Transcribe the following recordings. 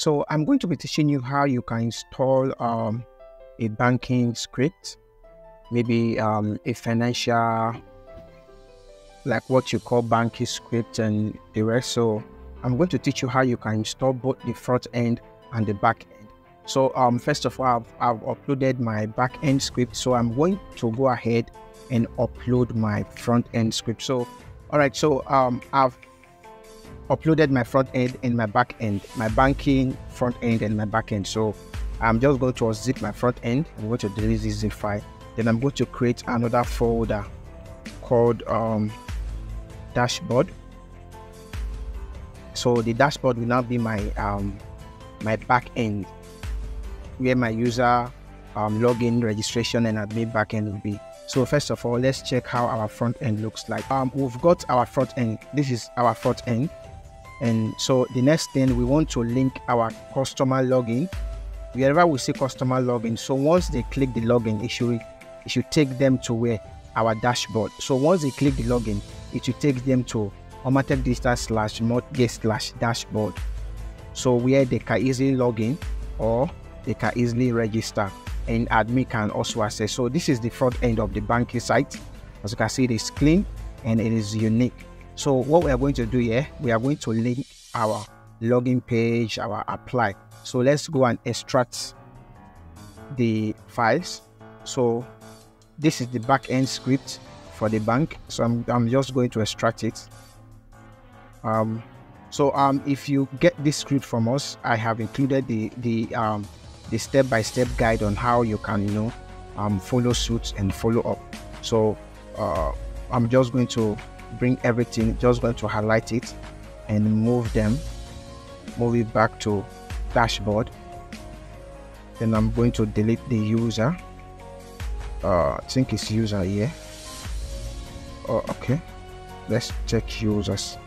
So I'm going to be teaching you how you can install um, a banking script, maybe um, a financial, like what you call banking script and the rest. So I'm going to teach you how you can install both the front end and the back end. So um, first of all, I've, I've uploaded my back end script. So I'm going to go ahead and upload my front end script. So, all right, so um, I've uploaded my front end and my back end, my banking front end and my back end. So I'm just going to zip my front end. I'm going to delete this zip file. Then I'm going to create another folder called um, dashboard. So the dashboard will now be my um, my back end, where my user um, login, registration, and admin backend will be. So first of all, let's check how our front end looks like. Um, we've got our front end. This is our front end. And so the next thing we want to link our customer login. Wherever we see customer login, so once they click the login, it should it should take them to where our dashboard. So once they click the login, it should take them to Omateq Digital slash mortgage slash dashboard. So where they can easily log in or they can easily register and admin can also access. So this is the front end of the banking site. As you can see, it is clean and it is unique. So what we are going to do here, we are going to link our login page, our apply. So let's go and extract the files. So this is the backend script for the bank. So I'm, I'm just going to extract it. Um, so um, if you get this script from us, I have included the the um, the step-by-step -step guide on how you can you know um, follow suit and follow up. So uh, I'm just going to bring everything, just going to highlight it and move them, move it back to dashboard. Then I'm going to delete the user. Uh, I think it's user here. Oh, okay. Let's check users.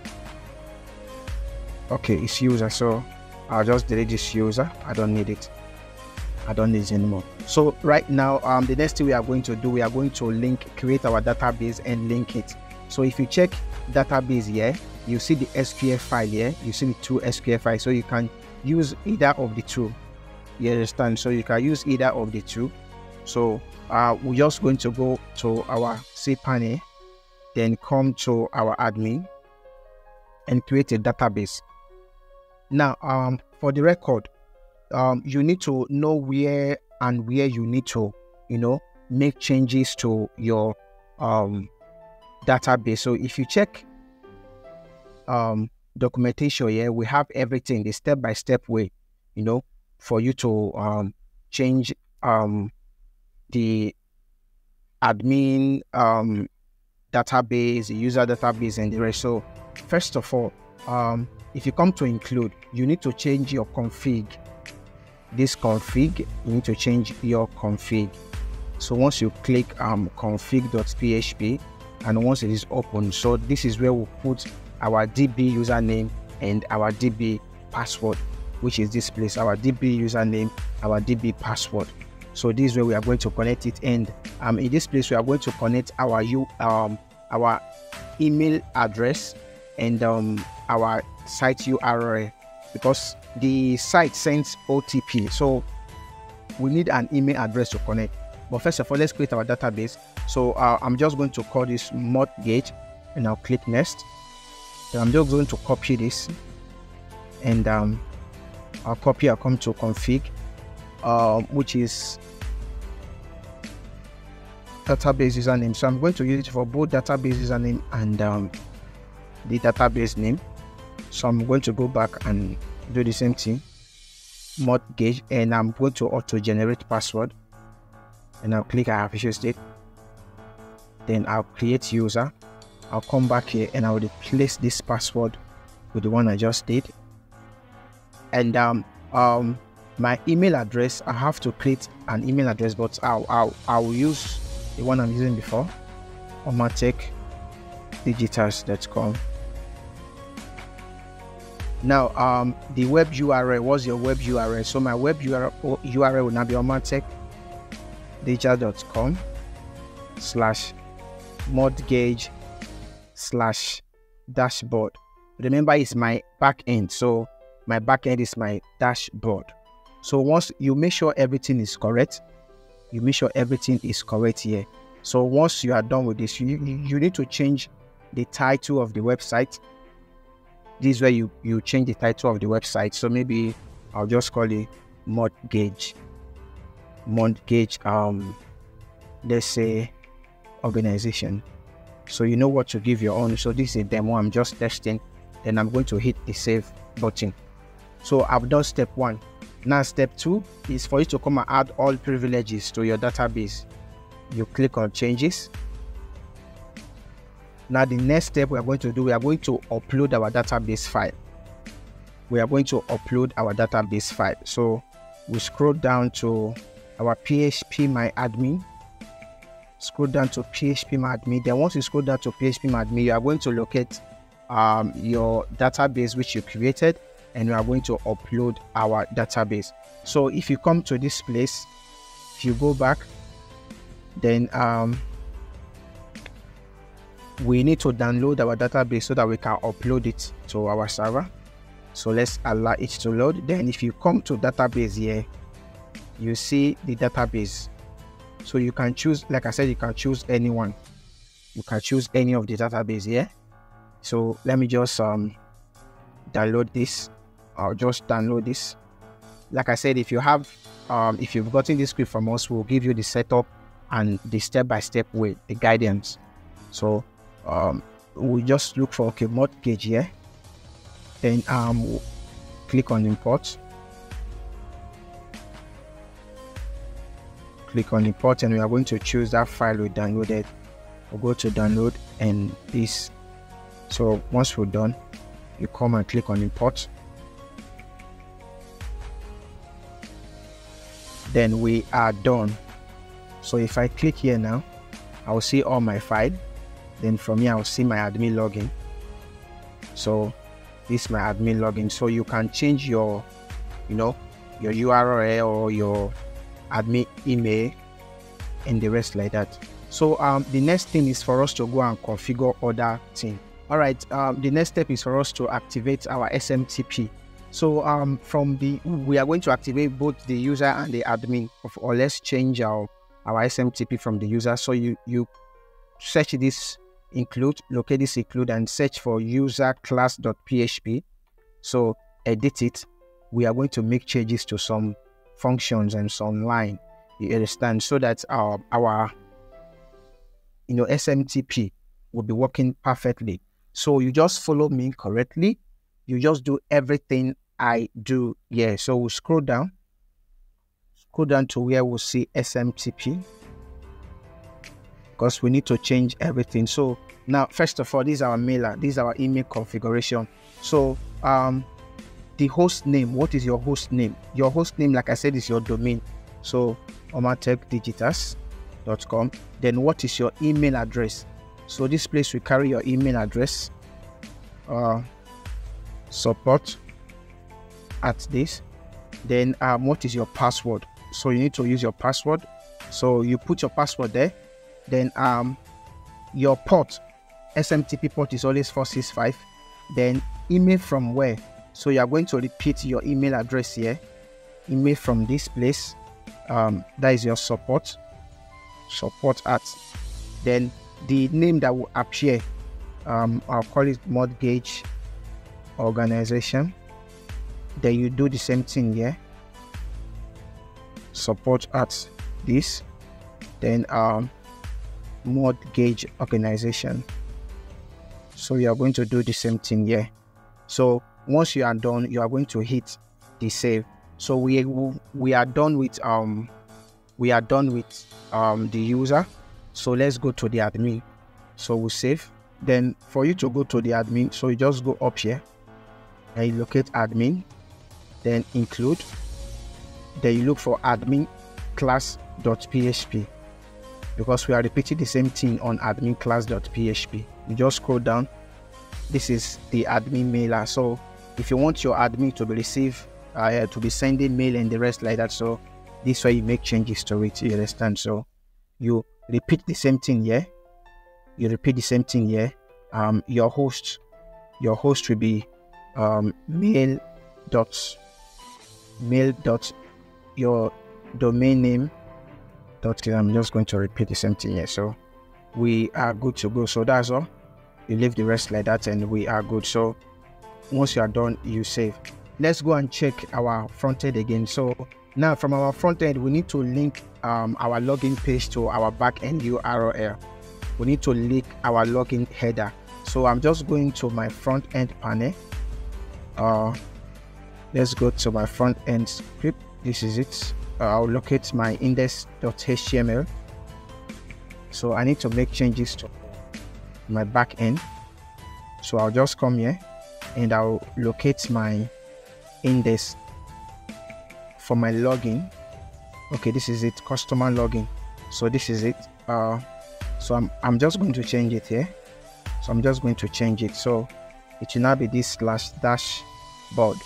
Okay, it's user. So I'll just delete this user. I don't need it. I don't need it anymore. So right now, um, the next thing we are going to do, we are going to link, create our database and link it. So if you check database here, you see the SQL file here, you see the two SQL files. So you can use either of the two. You understand? So you can use either of the two. So uh, we're just going to go to our cPanel, then come to our admin and create a database. Now, um, for the record, um, you need to know where and where you need to, you know, make changes to your um, database. So if you check um, documentation here, we have everything, the step-by-step way, you know, for you to um, change um, the admin um, database, the user database, and the rest. So first of all, um, if you come to include, you need to change your config. This config, you need to change your config. So once you click um, config.php, and once it is open. So this is where we put our db username and our db password which is this place. Our db username our db password. So this is where we are going to connect it. And um, in this place we are going to connect our u um, our email address and um, our site url because the site sends otp so we need an email address to connect. But first of all, let's create our database. So uh, I'm just going to call this mortgage and I'll click next. I'm just going to copy this and um, I'll copy, I'll come to config, uh, which is database username. So I'm going to use it for both database username and um, the database name. So I'm going to go back and do the same thing, mortgage, and I'm going to auto generate password and I'll click I have official state. Then I'll create user. I'll come back here and I'll replace this password with the one I just did. And um, um, my email address, I have to create an email address, but I'll, I'll, I'll use the one I'm using before, omateqdigitals.com. Now, um, the web URL was your web URL. So my web URL, URL will now be omateq digital.com slash mortgage slash dashboard. Remember, it's my back end. So my backend is my dashboard. So once you make sure everything is correct, you make sure everything is correct here. So once you are done with this, you, you need to change the title of the website. This is where you, you change the title of the website. So maybe I'll just call it mortgage. Mortgage, um, let's say organization. So you know what to give your own. So this is a demo. Oh, I'm just testing. Then I'm going to hit the save button. So I've done step one. Now step two is for you to come and add all privileges to your database. You click on changes. Now the next step we are going to do, we are going to upload our database file. We are going to upload our database file. So we scroll down to our phpMyAdmin. Scroll down to PHP Admin. Then once you scroll down to phpMyAdmin, you are going to locate um, your database which you created and we are going to upload our database. So if you come to this place, if you go back, then um, we need to download our database so that we can upload it to our server. So let's allow it to load. Then if you come to database here, you see the database. So you can choose, like I said, you can choose anyone. You can choose any of the database here. So let me just um, download this I'll just download this. Like I said, if you have, um, if you've gotten this script from us, we'll give you the setup and the step-by-step way, the guidance. So um, we just look for okay mortgage here. Then um, click on import. Click on import, and we are going to choose that file we downloaded. We'll go to download and this. So once we're done, you come and click on import. Then we are done. So if i click here now i'll see all my file. Then from here i'll see my admin login. So this is my admin login. So you can change your you know your url or your admin email and the rest like that so um, the next thing is for us to go and configure other thing all right um, the next step is for us to activate our smtp so um, from the we are going to activate both the user and the admin, of, or let's change our our SMTP from the user. So you you search this include, locate this include, and search for user class.php. So edit it. We are going to make changes to some functions and some line. You understand? So that our our you know SMTP will be working perfectly. So you just follow me correctly. You just do everything I do. Yeah, so we'll scroll down. Scroll down to where we'll see SMTP because we need to change everything. So now, first of all, this is our mailer. This is our email configuration. So um, the host name. What is your host name? Your host name, like I said, is your domain. So omateqdigitals.com. Then what is your email address? So this place will carry your email address. Uh, support at this then um, what is your password so you need to use your password so you put your password there then um, your port smtp port is always 465 then email from where so you are going to repeat your email address here. Email from this place. Um, that is your support. Support at. Then the name that will appear um, i'll call it mortgage organization. Then you do the same thing here. Support at this. Then um mortgage organization. So you are going to do the same thing here. So once you are done you are going to hit the save. So we we are done with um we are done with um the user. So let's go to the admin. So we save. Then for you to go to the admin so you just go up here. And you locate admin. Then include. Then you look for admin class.php because we are repeating the same thing on admin class.php you just scroll down. This is the admin mailer. So if you want your admin to be receive uh, to be sending mail and the rest like that so this way you make changes to it you understand? So you repeat the same thing here you repeat the same thing here um, your host your host will be um, mail dot mail dot your domain name dot i'm just going to repeat the same thing here so we are good to go. So that's all. You leave the rest like that and we are good. So once you are done you save. Let's go and check our front end again. So now from our front end we need to link um, our login page to our back end url we need to link our login header. So i'm just going to my front end panel. Uh let's go to my front end script. This is it. Uh, i'll locate my index.html so i need to make changes to my back end. So i'll just come here and i'll locate my index for my login. Okay this is it customer login. So this is it. Uh so i'm, I'm just going to change it here. So i'm just going to change it. So it should now be this slash dashboard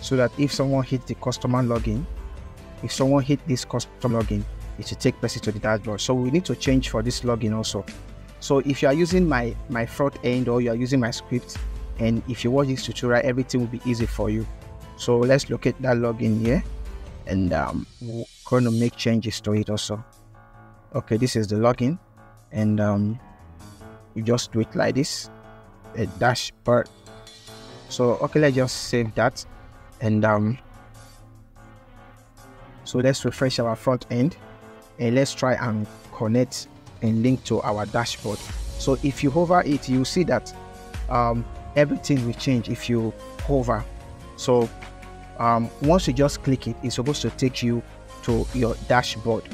so that if someone hits the customer login if someone hit this customer login it should take person to the dashboard. So we need to change for this login also. So if you are using my my front end or you are using my script and if you watch this tutorial everything will be easy for you. So let's look at that login here. And um, we're going to make changes to it also. Okay this is the login. And um, you just do it like this. A dashboard. So okay let's just save that. And um so let's refresh our front end. And let's try and connect and link to our dashboard. So if you hover it you see that um, everything will change if you hover. So um, once you just click it it's supposed to take you to your dashboard.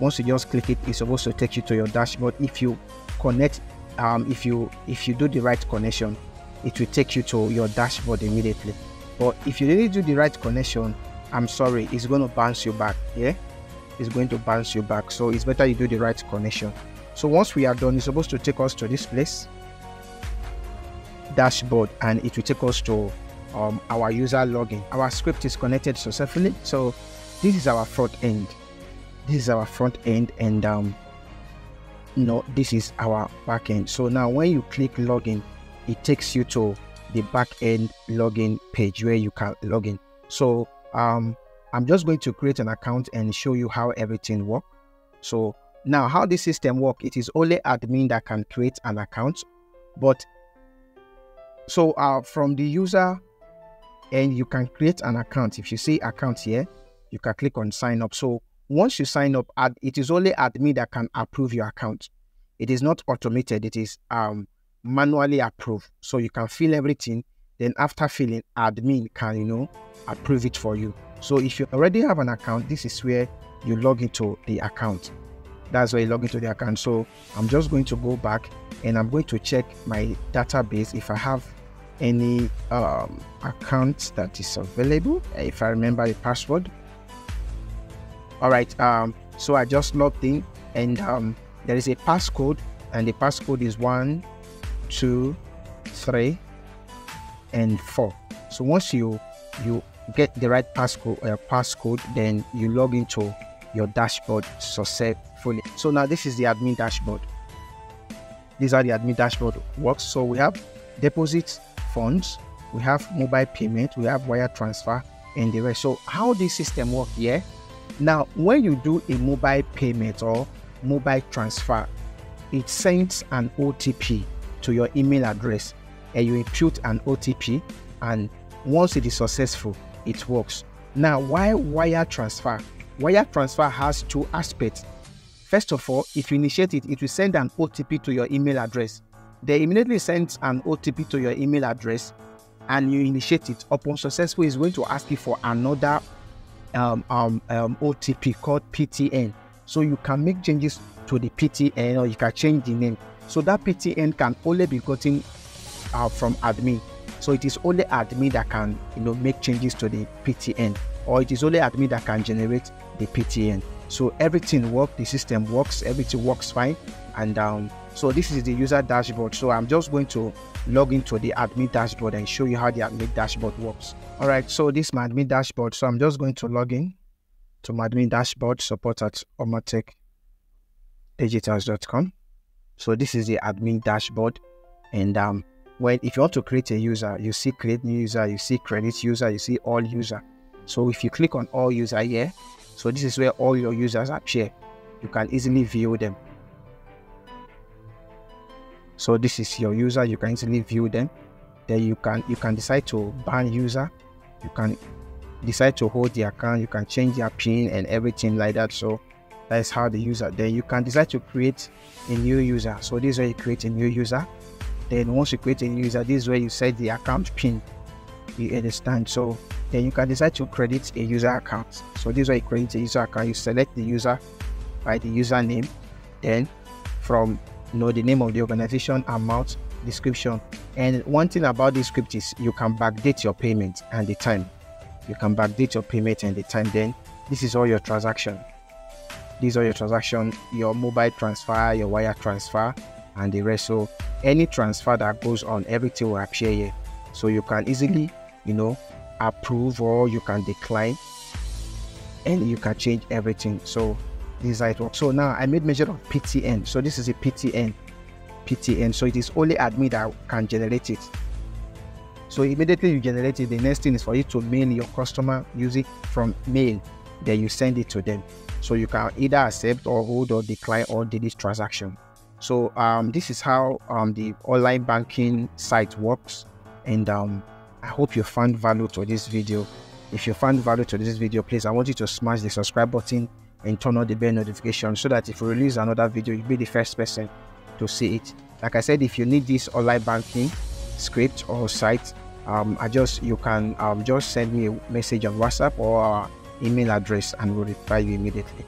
Once you just click it it's supposed to take you to your dashboard. If you connect um, if you if you do the right connection it will take you to your dashboard immediately. But if you really do the right connection i'm sorry it's going to bounce you back yeah? It's going to bounce you back. So it's better you do the right connection. So once we are done it's supposed to take us to this place dashboard and it will take us to um, our user login. Our script is connected successfully. So this is our front end. This is our front end and um no this is our back end. So now when you click login it takes you to the back end login page where you can log in so um i'm just going to create an account and show you how everything works so now how this system work it is only admin that can create an account but so uh from the user and you can create an account. If you see account here you can click on sign up. So once you sign up it is only admin that can approve your account. It is not automated. It is um manually approved. So you can fill everything. Then after filling admin can you know approve it for you. So if you already have an account this is where you log into the account. That's where you log into the account. So i'm just going to go back and i'm going to check my database. If i have any um, account that is available if i remember the password. All right um so i just logged in and um there is a passcode and the passcode is one two three and four. So once you you get the right passcode uh, passcode then you log into your dashboard successfully. So now this is the admin dashboard. These are the admin dashboard works. So we have deposit funds we have mobile payment we have wire transfer and the rest. So how this system work here? Now when you do a mobile payment or mobile transfer it sends an otp to your email address and you input an otp and once it is successful it works. Now why wire transfer? Wire transfer has two aspects. First of all if you initiate it it will send an otp to your email address they immediately send an otp to your email address and you initiate it. Upon successful is going to ask you for another um, um, um, otp called ptn so you can make changes to the ptn or you can change the name. So that ptn can only be gotten uh, from admin. So it is only admin that can you know make changes to the ptn or it is only admin that can generate the ptn so everything works the system works everything works fine and um, so this is the user dashboard so i'm just going to log into the admin dashboard and show you how the admin dashboard works all right so this is my admin dashboard so i'm just going to log in to my admin dashboard support at omateqdigitals.com so this is the admin dashboard and um when if you want to create a user, you see create new user, you see credit user, you see all user. So if you click on all user here, so this is where all your users appear. You can easily view them. So this is your user, you can easily view them. Then you can you can decide to ban user, you can decide to hold the account, you can change their pin and everything like that. So that's how the user then you can decide to create a new user. So this is where you create a new user. Then once you create a new user, this is where you set the account pin. You understand? So then you can decide to credit a user account. So this is where you create a user account. You select the user by the username. Then from know the name of the organization, amount, description. And one thing about this script is you can backdate your payment and the time. You can backdate your payment and the time. Then this is all your transaction. These are your transaction, your mobile transfer, your wire transfer, and the rest. So any transfer that goes on, everything will appear here. So you can easily, you know, approve or you can decline and you can change everything. So it works. So now I made measure of PTN. So this is a PTN. PTN. So it is only admin that can generate it. So immediately you generate it, the next thing is for you to mail your customer music from mail. Then you send it to them. So you can either accept or hold or decline or delete transaction. So um, this is how um, the online banking site works. And um, I hope you found value to this video. If you found value to this video, please, I want you to smash the subscribe button and turn on the bell notification so that if we release another video, you'll be the first person to see it. Like I said, if you need this online banking script or site, um, I just you can um, just send me a message on WhatsApp or email address and we'll reply you immediately.